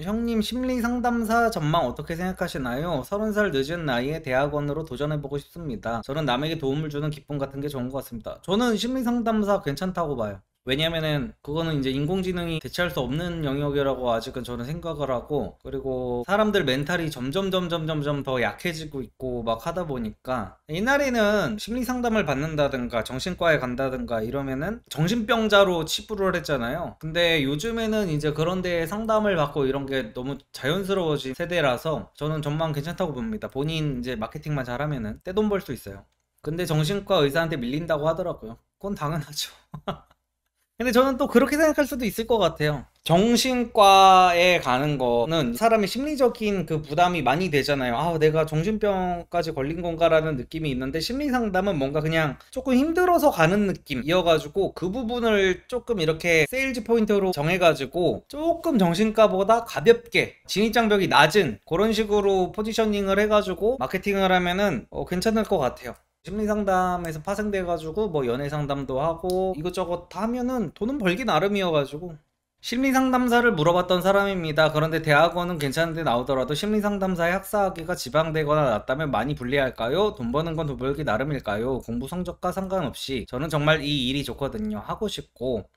형님 심리 상담사 전망 어떻게 생각하시나요? 30살 늦은 나이에 대학원으로 도전해보고 싶습니다. 저는 남에게 도움을 주는 기쁨 같은 게 좋은 것 같습니다. 저는 심리 상담사 괜찮다고 봐요. 왜냐면은 그거는 이제 인공지능이 대체할 수 없는 영역이라고 아직은 저는 생각을 하고 그리고 사람들 mental이 점점 점점 점점 더 약해지고 있고 막 하다 보니까 옛날에는 심리 상담을 받는다든가 정신과에 간다든가 이러면은 정신병자로 치부를 했잖아요. 근데 요즘에는 이제 그런 데 상담을 받고 이런 게 너무 자연스러워진 세대라서 저는 전망 괜찮다고 봅니다. 본인 이제 마케팅만 잘하면은 떼돈 벌 수 있어요. 근데 정신과 의사한테 밀린다고 하더라고요. 그건 당연하죠. 근데 저는 또 그렇게 생각할 수도 있을 것 같아요. 정신과에 가는 거는 사람의 심리적인 그 부담이 많이 되잖아요. 아, 내가 정신병까지 걸린 건가라는 느낌이 있는데 심리 상담은 뭔가 그냥 조금 힘들어서 가는 느낌이어가지고 그 부분을 조금 이렇게 세일즈 포인트로 정해가지고 조금 정신과보다 가볍게 진입장벽이 낮은 그런 식으로 positioning을 해가지고 마케팅을 하면은 어, 괜찮을 것 같아요. 심리 상담에서 파생돼 가지고 뭐 연애 상담도 하고 이것저것 다 하면은 돈은 벌기 나름이어 가지고 심리 상담사를 물어봤던 사람입니다. 그런데 대학원은 괜찮은데 나오더라도 심리 상담사의 학사학위가 지방되거나 낮다면 많이 불리할까요? 돈 버는 건 돈 벌기 나름일까요? 공부 성적과 상관없이 저는 정말 이 일이 좋거든요. 하고 싶고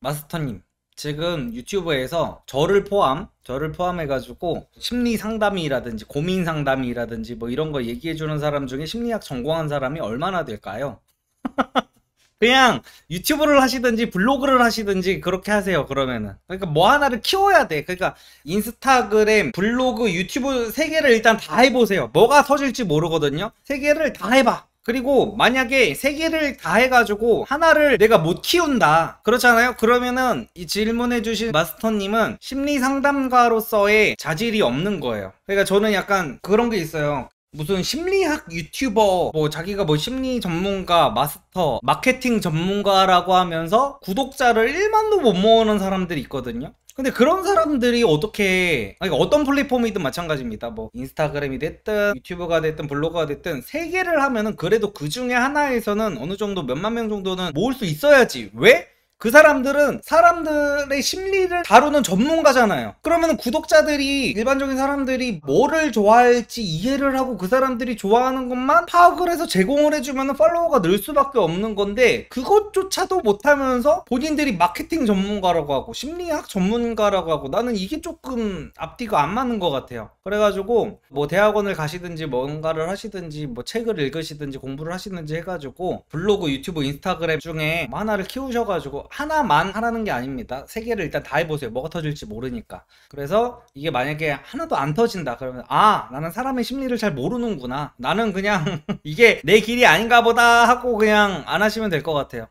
마스터님 지금 유튜브에서 저를 포함, 저를 포함해가지고 심리 상담이라든지 고민 상담이라든지 뭐 이런 거 얘기해주는 사람 중에 심리학 전공한 사람이 얼마나 될까요? 그냥 유튜브를 하시든지 블로그를 하시든지 그렇게 하세요 그러면은. 그러니까 뭐 하나를 키워야 돼. 그러니까 인스타그램 블로그 유튜브 세 개를 일단 다 해보세요. 뭐가 터질지 모르거든요. 세 개를 다 해봐 그리고 만약에 세 개를 다 해가지고 하나를 내가 못 키운다 그렇잖아요? 그러면은 이 질문해 주신 마스터님은 심리 상담가로서의 자질이 없는 거예요. 그러니까 저는 약간 그런 게 있어요. 무슨 심리학 유튜버 뭐 자기가 뭐 심리 전문가 마스터 마케팅 전문가라고 하면서 구독자를 1만도 못 모으는 사람들이 있거든요 근데 그런 사람들이 어떻게 아니 어떤 플랫폼이든 마찬가지입니다. 뭐 인스타그램이 됐든 유튜브가 됐든 블로그가 됐든 세 개를 하면은 그래도 그 중에 하나에서는 어느 정도 몇만 명 정도는 모을 수 있어야지. 왜? 그 사람들은 사람들의 심리를 다루는 전문가잖아요. 그러면 구독자들이 일반적인 사람들이 뭐를 좋아할지 이해를 하고 그 사람들이 좋아하는 것만 파악을 해서 제공을 해주면 팔로워가 늘 수밖에 없는 건데 그것조차도 못하면서 본인들이 마케팅 전문가라고 하고 심리학 전문가라고 하고 나는 이게 조금 앞뒤가 안 맞는 것 같아요. 그래가지고 뭐 대학원을 가시든지 뭔가를 하시든지 뭐 책을 읽으시든지 공부를 하시든지 해가지고 블로그, 유튜브, 인스타그램 중에 뭐 하나를 키우셔가지고 하나만 하라는 게 아닙니다. 세 개를 일단 다 해보세요. 뭐가 터질지 모르니까. 그래서 이게 만약에 하나도 안 터진다. 그러면 아 나는 사람의 심리를 잘 모르는구나. 나는 그냥 이게 내 길이 아닌가 보다 하고 그냥 안 하시면 될 것 같아요.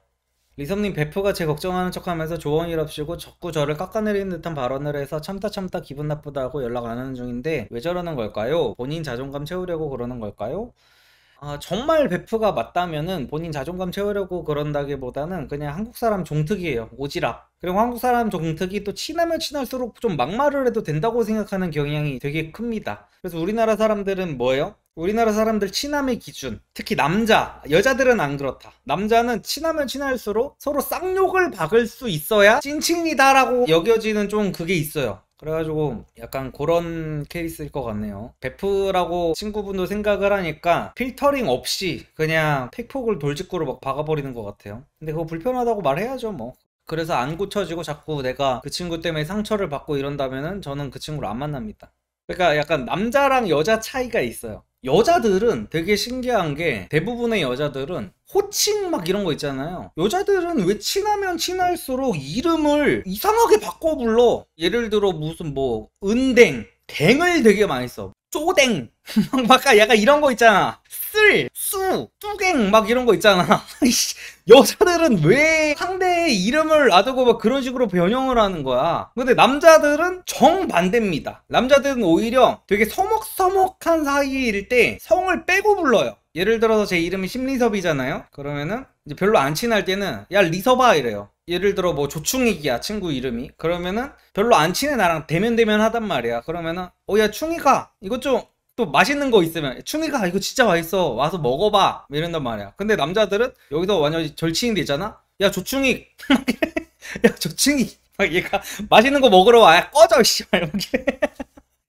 리섬님 베프가 제 걱정하는 척하면서 조언이랍시고 자꾸 저를 깎아내리는 듯한 발언을 해서 참다 참다 기분 나쁘다고 연락 안 하는 중인데 왜 저러는 걸까요? 본인 자존감 채우려고 그러는 걸까요? 아, 정말 베프가 맞다면은 본인 자존감 채우려고 그런다기보다는 그냥 한국 사람 종특이에요. 오지랖. 그리고 한국 사람 종특이 또 친하면 친할수록 좀 막말을 해도 된다고 생각하는 경향이 되게 큽니다. 그래서 우리나라 사람들은 뭐예요? 우리나라 사람들 친함의 기준 특히 남자 여자들은 안 그렇다 남자는 친하면 친할수록 서로 쌍욕을 박을 수 있어야 찐친이다 라고 여겨지는 좀 그게 있어요 그래가지고 약간 그런 케이스일 것 같네요. 베프라고 친구분도 생각을 하니까 필터링 없이 그냥 팩폭을 돌직구로 막 박아버리는 것 같아요. 근데 그거 불편하다고 말해야죠 뭐. 그래서 안 고쳐지고 자꾸 내가 그 친구 때문에 상처를 받고 이런다면은 저는 그 친구를 안 만납니다. 그러니까 약간 남자랑 여자 차이가 있어요. 여자들은 되게 신기한 게 대부분의 여자들은 호칭 막 이런 거 있잖아요. 여자들은 왜 친하면 친할수록 이름을 이상하게 바꿔 불러. 예를 들어 무슨 뭐 은댕, 댕을 되게 많이 써. 쪼댕 막 약간 이런 거 있잖아 쓸, 수, 뚜갱 막 이런 거 있잖아. 여자들은 왜 상대의 이름을 놔두고 막 그런 식으로 변형을 하는 거야? 근데 남자들은 정반대입니다. 남자들은 오히려 되게 서먹서먹한 사이일 때 성을 빼고 불러요. 예를 들어서 제 이름이 심리섭이잖아요? 그러면은 이제 별로 안 친할 때는 야 리서봐 이래요. 예를 들어 뭐 조충익이야 친구 이름이. 그러면은 별로 안 친해 나랑 대면 대면 하단 말이야. 그러면은 어 야 충이가 이것 좀 또 맛있는 거 있으면 충이가 이거 진짜 맛있어. 와서 먹어봐. 이런단 말이야. 근데 남자들은 여기서 완전 절친이 되잖아 야 조충익 야 조충익 얘가 맛있는 거 먹으러 와 야 꺼져 씨발.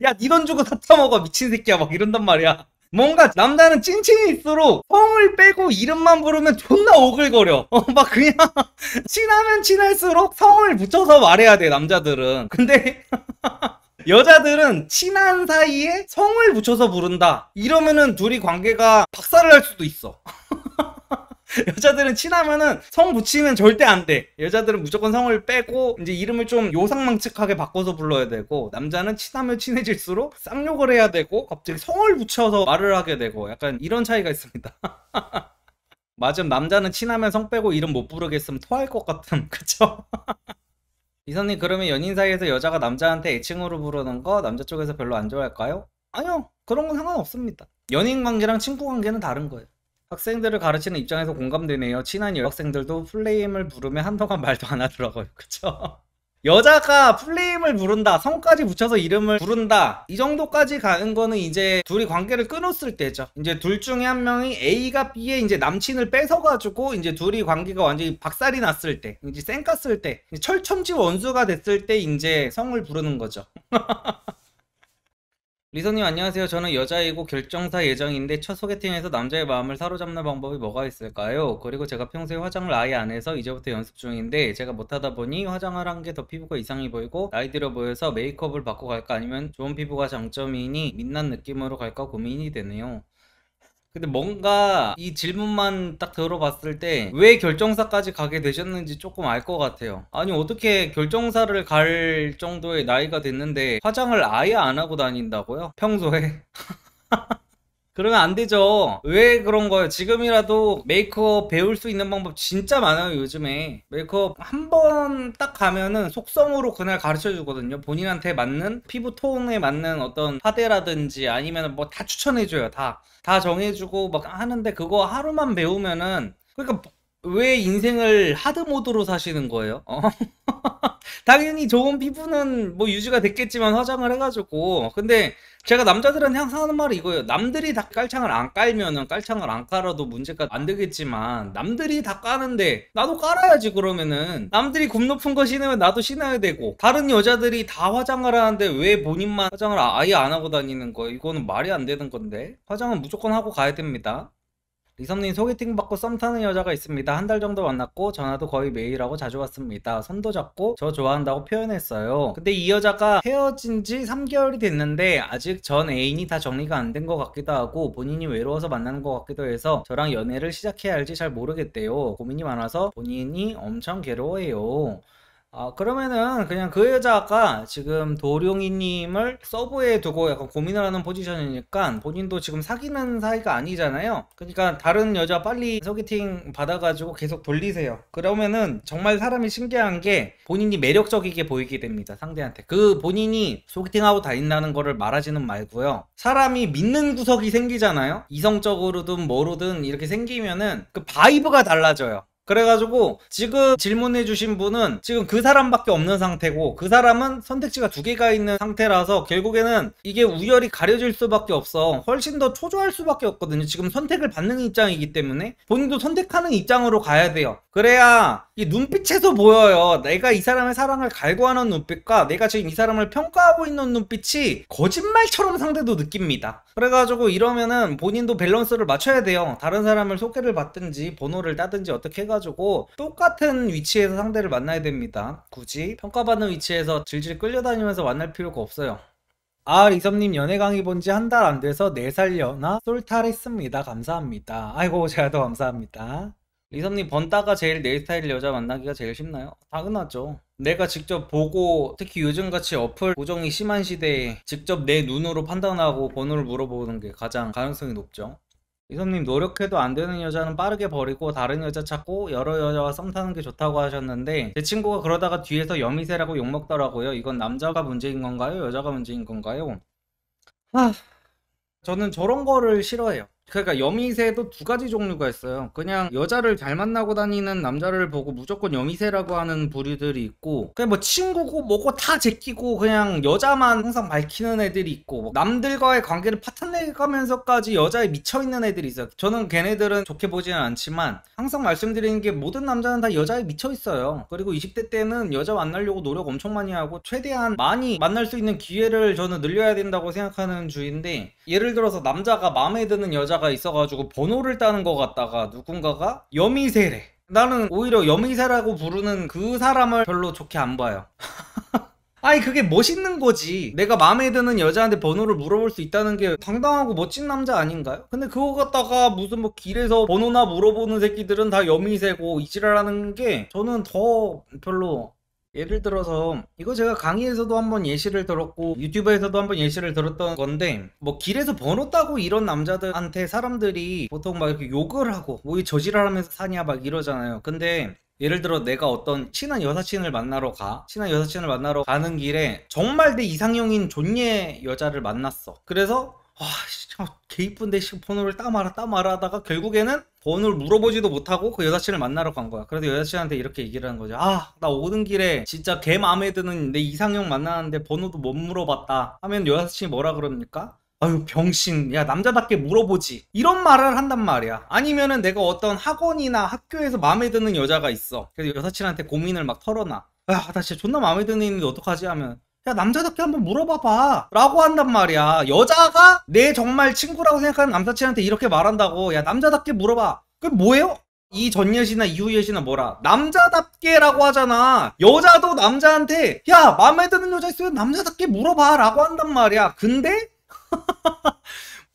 야니 돈 주고 사타 먹어 미친 새끼야. 막 이런단 말이야. 뭔가 남자는 찐친일수록 성을 빼고 이름만 부르면 존나 오글거려. 어, 막 그냥 친하면 친할수록 성을 붙여서 말해야 돼 남자들은. 근데 여자들은 친한 사이에 성을 붙여서 부른다 이러면은 둘이 관계가 박살을 날 수도 있어 여자들은 친하면은 성 붙이면 절대 안 돼. 여자들은 무조건 성을 빼고 이제 이름을 좀 요상망측하게 바꿔서 불러야 되고 남자는 친하면 친해질수록 쌍욕을 해야 되고 갑자기 성을 붙여서 말을 하게 되고 약간 이런 차이가 있습니다. 맞음 남자는 친하면 성 빼고 이름 못 부르겠으면 토할 것 같음 그쵸? 이선님 그러면 연인 사이에서 여자가 남자한테 애칭으로 부르는 거 남자 쪽에서 별로 안 좋아할까요? 아니요 그런 건 상관없습니다. 연인 관계랑 친구 관계는 다른 거예요. 학생들을 가르치는 입장에서 공감되네요. 친한 여학생들도 플레임을 부르면 한동안 말도 안 하더라고요. 그쵸? 여자가 플레임 을 부른다, 성까지 붙여서 이름을 부른다, 이 정도까지 가는 거는 이제 둘이 관계를 끊었을 때죠. 이제 둘 중에 한 명이 A가 B의 이제 남친을 뺏어가지고 이제 둘이 관계가 완전히 박살이 났을 때, 이제 쌩깠을 때, 철첨지 원수가 됐을 때 이제 성을 부르는 거죠. 리선님 안녕하세요. 저는 여자이고 결정사 예정인데 첫 소개팅에서 남자의 마음을 사로잡는 방법이 뭐가 있을까요? 그리고 제가 평소에 화장을 아예 안 해서 이제부터 연습 중인데 제가 못하다 보니 화장을 한 게 더 피부가 이상해 보이고 나이 들어 보여서 메이크업을 받고 갈까 아니면 좋은 피부가 장점이니 민낯 느낌으로 갈까 고민이 되네요. 근데 뭔가 이 질문만 딱 들어봤을 때 왜 결정사까지 가게 되셨는지 조금 알 것 같아요. 아니 어떻게 결정사를 갈 정도의 나이가 됐는데 화장을 아예 안 하고 다닌다고요? 평소에? 그러면 안 되죠. 왜 그런 거예요? 지금이라도 메이크업 배울 수 있는 방법 진짜 많아요, 요즘에. 메이크업 한 번 딱 가면은 속성으로 그날 가르쳐 주거든요. 본인한테 맞는 피부 톤에 맞는 어떤 파데라든지 아니면 뭐 다 추천해 줘요. 다. 다 정해 주고 막 하는데 그거 하루만 배우면은 그러니까 왜 인생을 하드 모드로 사시는 거예요? 어? 당연히 좋은 피부는 뭐 유지가 됐겠지만 화장을 해가지고. 근데 제가 남자들한테 항상 하는 말이 이거예요. 남들이 다 깔창을 안 깔면은 깔창을 안 깔아도 문제가 안 되겠지만 남들이 다 까는데 나도 깔아야지 그러면은. 남들이 굽 높은 거 신으면 나도 신어야 되고. 다른 여자들이 다 화장을 하는데 왜 본인만 화장을 아예 안 하고 다니는 거예요? 이거는 말이 안 되는 건데. 화장은 무조건 하고 가야 됩니다 리섬님 소개팅 받고 썸 타는 여자가 있습니다. 한 달 정도 만났고 전화도 거의 매일 하고 자주 왔습니다. 손도 잡고 저 좋아한다고 표현했어요. 근데 이 여자가 헤어진 지 3개월이 됐는데 아직 전 애인이 다 정리가 안 된 것 같기도 하고 본인이 외로워서 만나는 것 같기도 해서 저랑 연애를 시작해야 할지 잘 모르겠대요. 고민이 많아서 본인이 엄청 괴로워해요. 아, 그러면은 그냥 그 여자가 지금 도룡이님을 서브에 두고 약간 고민을 하는 포지션이니까 본인도 지금 사귀는 사이가 아니잖아요. 그러니까 다른 여자 빨리 소개팅 받아가지고 계속 돌리세요. 그러면은 정말 사람이 신기한 게 본인이 매력적이게 보이게 됩니다. 상대한테. 그 본인이 소개팅하고 다닌다는 거를 말하지는 말고요. 사람이 믿는 구석이 생기잖아요. 이성적으로든 뭐로든 이렇게 생기면은 그 vibe가 달라져요. 그래가지고 지금 질문해 주신 분은 지금 그 사람밖에 없는 상태고 그 사람은 선택지가 두 개가 있는 상태라서 결국에는 이게 우열이 가려질 수밖에 없어 훨씬 더 초조할 수밖에 없거든요 지금 선택을 받는 입장이기 때문에 본인도 선택하는 입장으로 가야 돼요 그래야 이 눈빛에서 보여요. 내가 이 사람의 사랑을 갈구하는 눈빛과 내가 지금 이 사람을 평가하고 있는 눈빛이 거짓말처럼 상대도 느낍니다. 그래가지고 이러면은 본인도 밸런스를 맞춰야 돼요. 다른 사람을 소개를 받든지 번호를 따든지 어떻게 해가지고 똑같은 위치에서 상대를 만나야 됩니다. 굳이 평가받는 위치에서 질질 끌려다니면서 만날 필요가 없어요. 아, 리섭님 연애 강의 본 지 한 달 안 돼서 4살 연하 솔탈했습니다. 감사합니다. 아이고, 제가 더 감사합니다. 리섭님 번따가 제일 내 스타일 여자 만나기가 제일 쉽나요? 당연하죠. 내가 직접 보고 특히 요즘같이 어플 고정이 심한 시대에 직접 내 눈으로 판단하고 번호를 물어보는 게 가장 가능성이 높죠. 리섭님 노력해도 안 되는 여자는 빠르게 버리고 다른 여자 찾고 여러 여자와 썸 타는 게 좋다고 하셨는데 제 친구가 그러다가 뒤에서 여미새라고 욕먹더라고요. 이건 남자가 문제인 건가요? 여자가 문제인 건가요? 아, 저는 저런 거를 싫어해요. 그러니까 여미새도 두 가지 종류가 있어요. 그냥 여자를 잘 만나고 다니는 남자를 보고 무조건 여미새라고 하는 부류들이 있고, 그냥 뭐 친구고 뭐고 다 제끼고 그냥 여자만 항상 밝히는 애들이 있고, 뭐 남들과의 관계를 파탄내가면서까지 여자에 미쳐있는 애들이 있어요. 저는 걔네들은 좋게 보지는 않지만, 항상 말씀드리는 게 모든 남자는 다 여자에 미쳐있어요. 그리고 20대 때는 여자 만나려고 노력 엄청 많이 하고, 최대한 많이 만날 수 있는 기회를 저는 늘려야 된다고 생각하는 주인데, 예를 들어서 남자가 마음에 드는 여자 가 있어가지고 번호를 따는 것 같다가 누군가가 여미새래. 나는 오히려 여미새라고 부르는 그 사람을 별로 좋게 안 봐요. 아니 그게 멋있는 거지 내가 마음에 드는 여자한테 번호를 물어볼 수 있다는 게 당당하고 멋진 남자 아닌가요? 근데 그거 갖다가 무슨 뭐 길에서 번호나 물어보는 새끼들은 다 여미새고 이지랄하는 게 저는 더 별로 예를 들어서 이거 제가 강의에서도 한번 예시를 들었고 유튜브에서도 한번 예시를 들었던 건데 뭐 길에서 번호 따고 이런 남자들한테 사람들이 보통 막 이렇게 욕을 하고 뭐 이 저지랄하면서 사냐? 막 이러잖아요. 근데 예를 들어 내가 어떤 친한 여사친을 만나러 가 친한 여사친을 만나러 가는 길에 정말 내 이상형인 존예 여자를 만났어. 그래서 와, 진짜 개 이쁜데 씨 번호를 따마라 따마라 하다가 결국에는 번호를 물어보지도 못하고 그 여자친을 만나러 간 거야. 그래서 여자친한테 이렇게 얘기를 하는 거죠. 아, 나 오는 길에 진짜 개 마음에 드는 내 이상형 만나는데 번호도 못 물어봤다. 하면 여자친이 뭐라 그럽니까? 아유 병신 야 남자답게 물어보지 이런 말을 한단 말이야 아니면은 내가 어떤 학원이나 학교에서 마음에 드는 여자가 있어 그래서 여사친한테 고민을 막 털어놔 야나 진짜 존나 마음에 드는 애인데 어떡하지 하면 야 남자답게 한번 물어봐봐. 라고 한단 말이야. 여자가 내 정말 친구라고 생각하는 남사친한테 이렇게 말한다고. 야 남자답게 물어봐. 그게 뭐예요? 이 전 예시나 이후 예시나 뭐라. 남자답게라고 하잖아. 여자도 남자한테 야 마음에 드는 여자 있으면 남자답게 물어봐. 라고 한단 말이야. 근데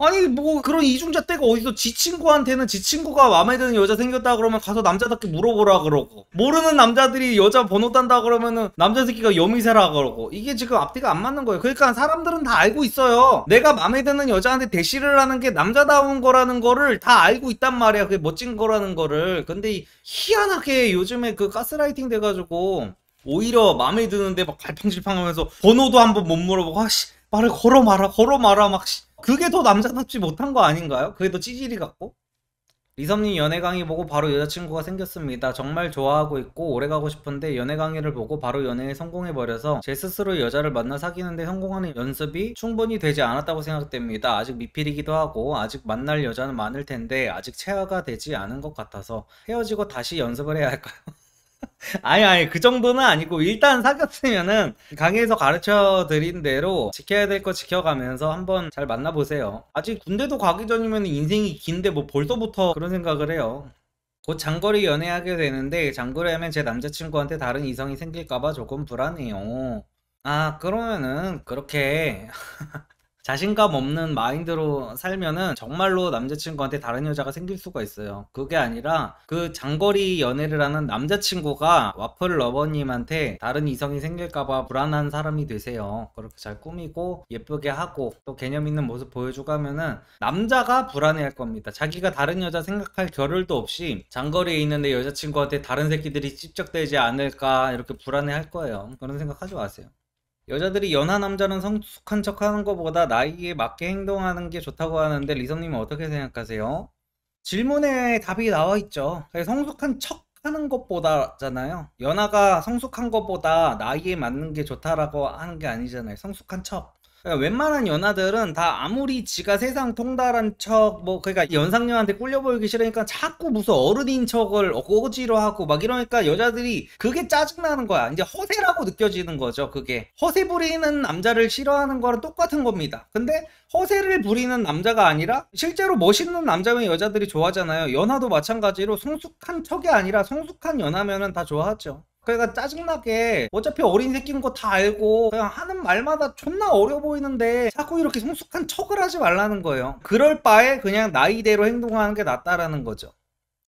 아니 뭐 그런 이중잣대가 어디서 지 친구한테는 지 친구가 마음에 드는 여자 생겼다 그러면 가서 남자답게 물어보라 그러고 모르는 남자들이 여자 번호 딴다 그러면은 남자 새끼가 여미새라 그러고 이게 지금 앞뒤가 안 맞는 거예요. 그러니까 사람들은 다 알고 있어요. 내가 마음에 드는 여자한테 대시를 하는 게 남자다운 거라는 거를 다 알고 있단 말이야. 그게 멋진 거라는 거를. 근데 희한하게 요즘에 그 가스라이팅 돼가지고 오히려 마음에 드는데 막 갈팡질팡하면서 번호도 한번 못 물어보고 아씨 말을 걸어 말아 걸어 말아 막 씨. 그게 더 남자답지 못한 거 아닌가요? 그게 더 찌질이 같고? 리섬님 연애 강의 보고 바로 여자친구가 생겼습니다. 정말 좋아하고 있고 오래 가고 싶은데 연애 강의를 보고 바로 연애에 성공해버려서 제 스스로 여자를 만나 사귀는데 성공하는 연습이 충분히 되지 않았다고 생각됩니다. 아직 미필이기도 하고 아직 만날 여자는 많을 텐데 아직 체화가 되지 않은 것 같아서 헤어지고 다시 연습을 해야 할까요? 아니 아니 그 정도는 아니고 일단 사귀었으면은 강의에서 가르쳐 드린 대로 지켜야 될 거 지켜가면서 한번 잘 만나보세요. 아직 군대도 가기 전이면 인생이 긴데 뭐 벌써부터 그런 생각을 해요. 곧 장거리 연애하게 되는데 장거리 하면 제 남자친구한테 다른 이성이 생길까봐 조금 불안해요. 아 그러면은 그렇게 자신감 없는 마인드로 살면은 정말로 남자친구한테 다른 여자가 생길 수가 있어요. 그게 아니라 그 장거리 연애를 하는 남자친구가 와플 러버님한테 다른 이성이 생길까봐 불안한 사람이 되세요. 그렇게 잘 꾸미고 예쁘게 하고 또 개념 있는 모습 보여주고 하면은 남자가 불안해할 겁니다. 자기가 다른 여자 생각할 겨를도 없이 장거리에 있는데 여자친구한테 다른 새끼들이 찝적대지 않을까 이렇게 불안해할 거예요. 그런 생각 하지 마세요. 여자들이 연하 남자는 성숙한 척 하는 것보다 나이에 맞게 행동하는 게 좋다고 하는데 리성님은 어떻게 생각하세요? 질문에 답이 나와 있죠. 성숙한 척 하는 것보다잖아요. 연하가 성숙한 것보다 나이에 맞는 게 좋다라고 하는 게 아니잖아요. 성숙한 척. 그러니까 웬만한 연하들은 다 아무리 지가 세상 통달한 척, 뭐, 그러니까 연상녀한테 꿀려 보이기 싫으니까 자꾸 무슨 어른인 척을 억지로 하고 막 이러니까 여자들이 그게 짜증나는 거야. 이제 허세라고 느껴지는 거죠, 그게. 허세 부리는 남자를 싫어하는 거랑 똑같은 겁니다. 근데 허세를 부리는 남자가 아니라 실제로 멋있는 남자면 여자들이 좋아하잖아요. 연하도 마찬가지로 성숙한 척이 아니라 성숙한 연하면은 다 좋아하죠. 그러니까 짜증나게 어차피 어린 새끼인 거 다 알고 그냥 하는 말마다 존나 어려 보이는데 자꾸 이렇게 성숙한 척을 하지 말라는 거예요. 그럴 바에 그냥 나이대로 행동하는 게 낫다라는 거죠.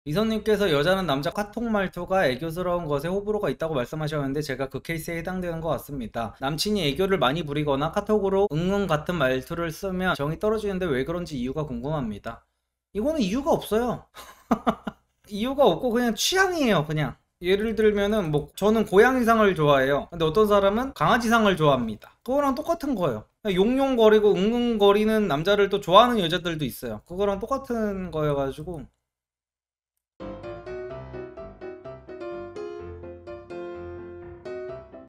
이선님께서 여자는 남자 카톡 말투가 애교스러운 것에 호불호가 있다고 말씀하셨는데 제가 그 케이스에 해당되는 것 같습니다. 남친이 애교를 많이 부리거나 카톡으로 응응 같은 말투를 쓰면 정이 떨어지는데 왜 그런지 이유가 궁금합니다. 이거는 이유가 없어요. 이유가 없고 그냥 취향이에요 그냥. 예를 들면은 뭐 저는 고양이상을 좋아해요. 근데 어떤 사람은 강아지상을 좋아합니다. 그거랑 똑같은 거예요. 용용거리고 웅웅거리는 남자를 또 좋아하는 여자들도 있어요. 그거랑 똑같은 거여가지고